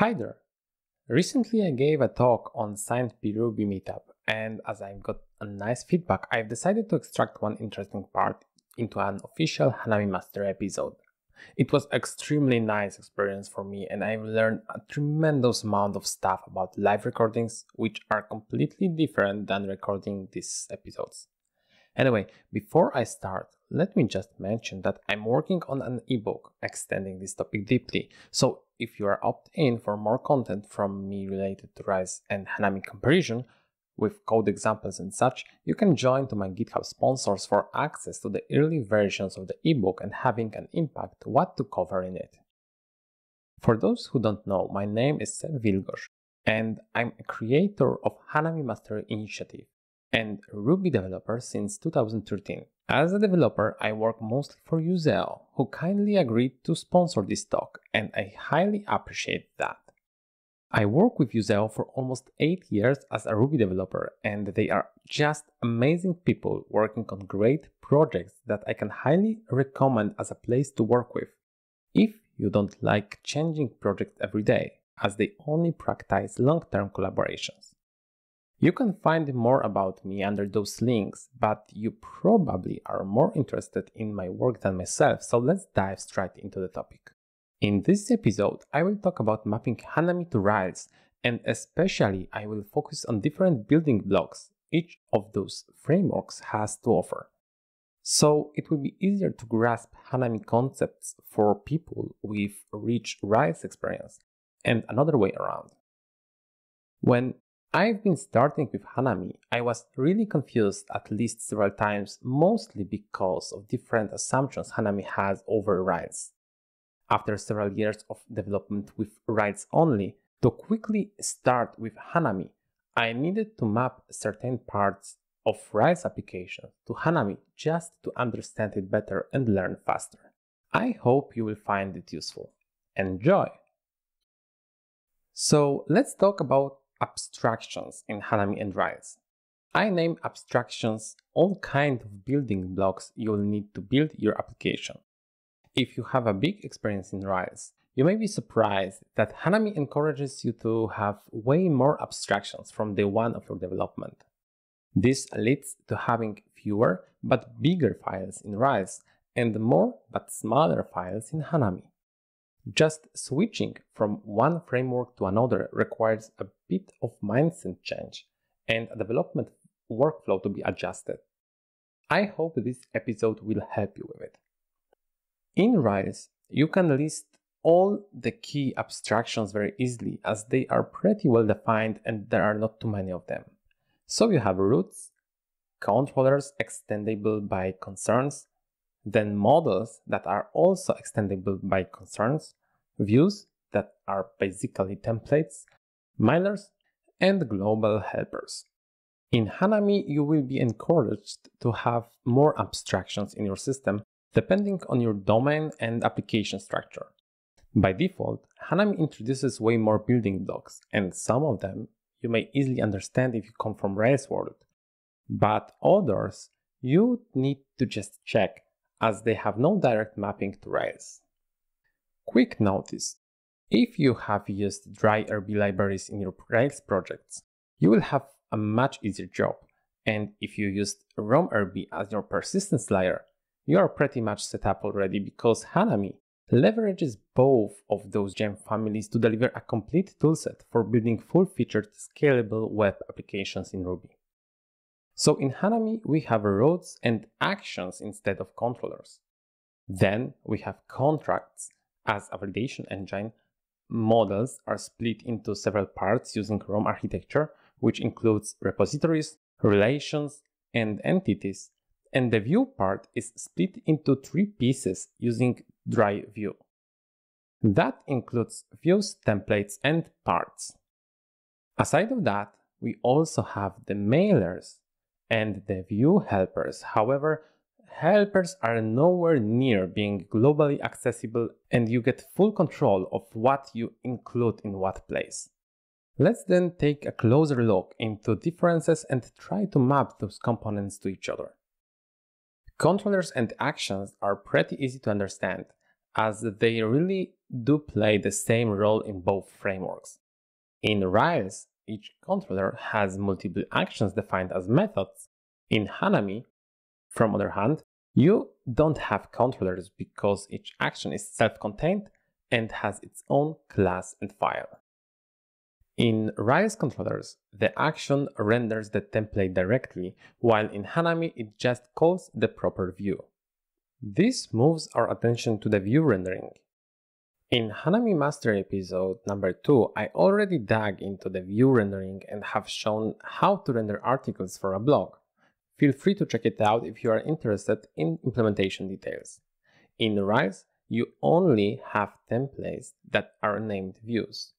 Hi there! Recently I gave a talk on Saint P Ruby meetup and as I've got a nice feedback, I've decided to extract one interesting part into an official Hanami Mastery episode. It was extremely nice experience for me and I've learned a tremendous amount of stuff about live recordings which are completely different than recording these episodes. Anyway, before I start, let me just mention that I'm working on an ebook extending this topic deeply. So if you are opt in for more content from me related to Rails and Hanami comparison, with code examples and such, you can join to my GitHub sponsors for access to the early versions of the ebook and having an impact what to cover in it. For those who don't know, my name is Seb Wilgosz and I'm a creator of Hanami Mastery Initiative and Ruby developer since 2013. As a developer, I work mostly for Useo, who kindly agreed to sponsor this talk, and I highly appreciate that. I work with Useo for almost 8 years as a Ruby developer and they are just amazing people working on great projects that I can highly recommend as a place to work with. If you don't like changing projects every day, as they only practice long-term collaborations. You can find more about me under those links, but you probably are more interested in my work than myself, so let's dive straight into the topic. In this episode, I will talk about mapping Hanami to Rails, and especially I will focus on different building blocks each of those frameworks has to offer. So it will be easier to grasp Hanami concepts for people with rich Rails experience, and another way around. When I've been starting with Hanami, I was really confused at least several times, mostly because of different assumptions Hanami has over Rails after several years of development with Rails only, to quickly start with Hanami, I needed to map certain parts of Rails application to Hanami just to understand it better and learn faster. I hope you will find it useful. Enjoy! So let's talk about abstractions in Hanami and Rails. I name abstractions all kind of building blocks you will need to build your application. If you have a big experience in Rails, you may be surprised that Hanami encourages you to have way more abstractions from day one of your development. This leads to having fewer but bigger files in Rails and more but smaller files in Hanami. Just switching from one framework to another requires a bit of mindset change and a development workflow to be adjusted. I hope this episode will help you with it. In Rails, you can list all the key abstractions very easily as they are pretty well defined and there are not too many of them. So you have routes, controllers extendable by concerns, then models that are also extendable by concerns, views that are basically templates, mailers, and global helpers. In Hanami, you will be encouraged to have more abstractions in your system depending on your domain and application structure. By default, Hanami introduces way more building blocks, and some of them you may easily understand if you come from Rails world, but others you need to just check as they have no direct mapping to Rails. Quick notice, if you have used dry RB libraries in your Rails projects, you will have a much easier job, and if you used ROM RB as your persistence layer, you are pretty much set up already because Hanami leverages both of those gem families to deliver a complete toolset for building full-featured scalable web applications in Ruby. So in Hanami, we have routes and actions instead of controllers. Then we have contracts as a validation engine. Models are split into several parts using ROM architecture, which includes repositories, relations, and entities and the view part is split into three pieces using dry view. That includes views, templates, and parts. Aside of that, we also have the mailers and the view helpers. However, helpers are nowhere near being globally accessible and you get full control of what you include in what place. Let's then take a closer look into differences and try to map those components to each other. Controllers and actions are pretty easy to understand, as they really do play the same role in both frameworks. In Rails, each controller has multiple actions defined as methods. In Hanami, from other hand, you don't have controllers because each action is self-contained and has its own class and file. In Rails controllers, the action renders the template directly, while in Hanami it just calls the proper view. This moves our attention to the view rendering. In Hanami Mastery episode number 2, I already dug into the view rendering and have shown how to render articles for a blog. Feel free to check it out if you are interested in implementation details. In Rails, you only have templates that are named views.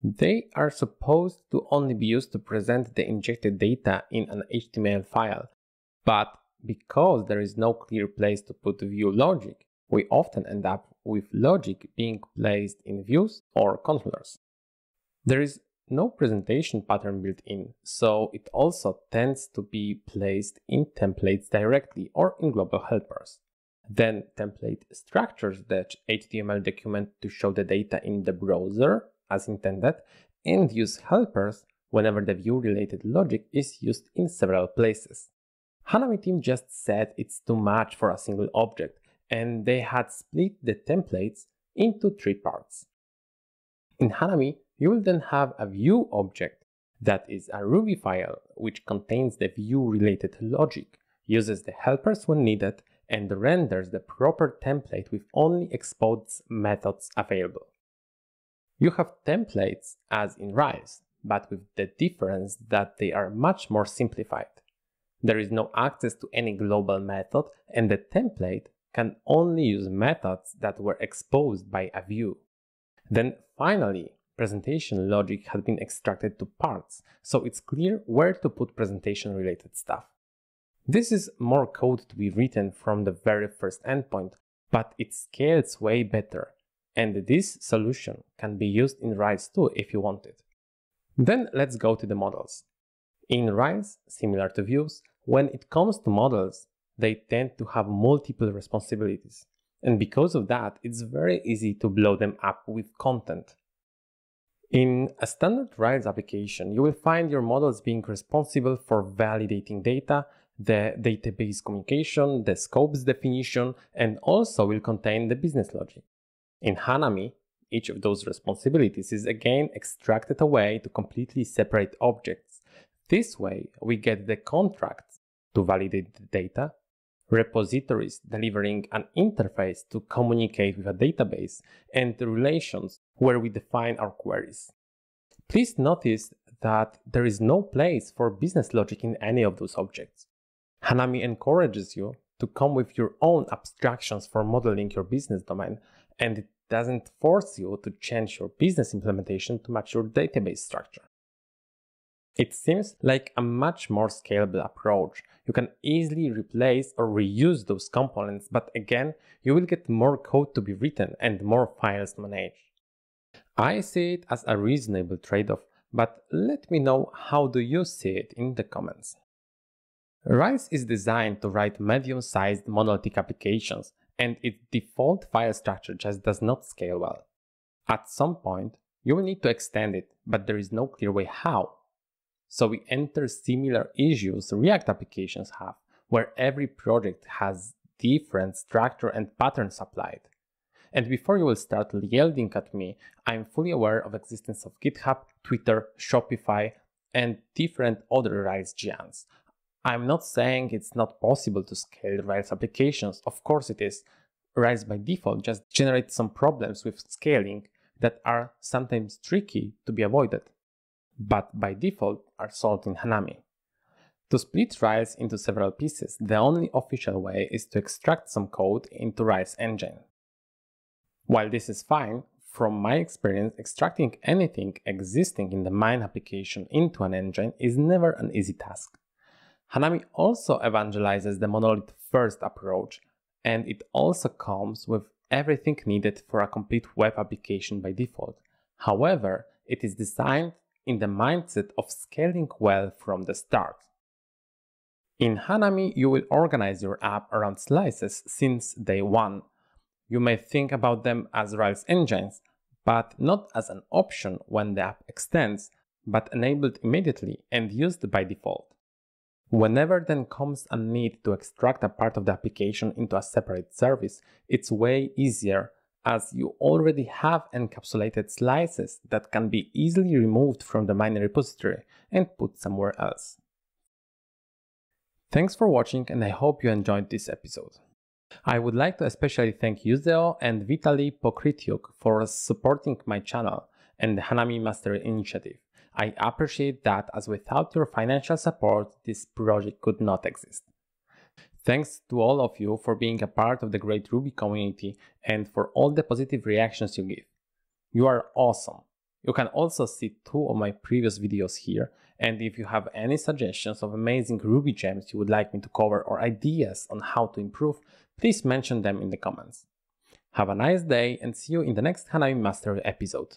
They are supposed to only be used to present the injected data in an HTML file, but because there is no clear place to put view logic, we often end up with logic being placed in views or controllers. There is no presentation pattern built in, so it also tends to be placed in templates directly or in global helpers. Then template structures the HTML document to show the data in the browser as intended and use helpers whenever the view related logic is used in several places. Hanami team just said it's too much for a single object and they had split the templates into three parts. In Hanami, you will then have a view object that is a Ruby file which contains the view related logic, uses the helpers when needed, and renders the proper template with only exposed methods available. You have templates as in Rails, but with the difference that they are much more simplified. There is no access to any global method and the template can only use methods that were exposed by a view. Then finally, presentation logic has been extracted to parts, so it's clear where to put presentation related stuff. This is more code to be written from the very first endpoint, but it scales way better, and this solution can be used in Rails too if you want it. Then let's go to the models. In Rails, similar to views, when it comes to models, they tend to have multiple responsibilities. And because of that, it's very easy to blow them up with content. In a standard Rails application, you will find your models being responsible for validating data, the database communication, the scopes definition, and also will contain the business logic. In Hanami, each of those responsibilities is again extracted away to completely separate objects. This way, we get the contracts to validate the data, repositories delivering an interface to communicate with a database, and the relations where we define our queries. Please notice that there is no place for business logic in any of those objects. Hanami encourages you to come with your own abstractions for modeling your business domain, and it doesn't force you to change your business implementation to match your database structure. It seems like a much more scalable approach. You can easily replace or reuse those components, but again, you will get more code to be written and more files managed. I see it as a reasonable trade-off, but let me know how do you see it in the comments. Rails is designed to write medium-sized monolithic applications, and its default file structure just does not scale well. At some point, you will need to extend it, but there is no clear way how. So we enter similar issues React applications have, where every project has different structure and patterns applied. And before you will start yelling at me, I'm fully aware of existence of GitHub, Twitter, Shopify, and different other Rails giants. I'm not saying it's not possible to scale Rails applications, of course it is. Rails by default just generates some problems with scaling that are sometimes tricky to be avoided but by default are solved in Hanami. To split Rails into several pieces, the only official way is to extract some code into Rails engine. While this is fine, from my experience, extracting anything existing in the main application into an engine is never an easy task. Hanami also evangelizes the monolith first approach, and it also comes with everything needed for a complete web application by default. However, it is designed in the mindset of scaling well from the start. In Hanami, you will organize your app around slices since day one. You may think about them as Rails engines, but not as an option when the app extends, but enabled immediately and used by default. Whenever then comes a need to extract a part of the application into a separate service, it's way easier as you already have encapsulated slices that can be easily removed from the main repository and put somewhere else. Thanks for watching and I hope you enjoyed this episode. I would like to especially thank Useo and Vitaly Pokrytyuk for supporting my channel and the Hanami Mastery Initiative. I appreciate that as without your financial support, this project could not exist. Thanks to all of you for being a part of the great Ruby community and for all the positive reactions you give. You are awesome. You can also see two of my previous videos here, and if you have any suggestions of amazing Ruby gems you would like me to cover or ideas on how to improve, please mention them in the comments. Have a nice day and see you in the next Hanami Mastery episode.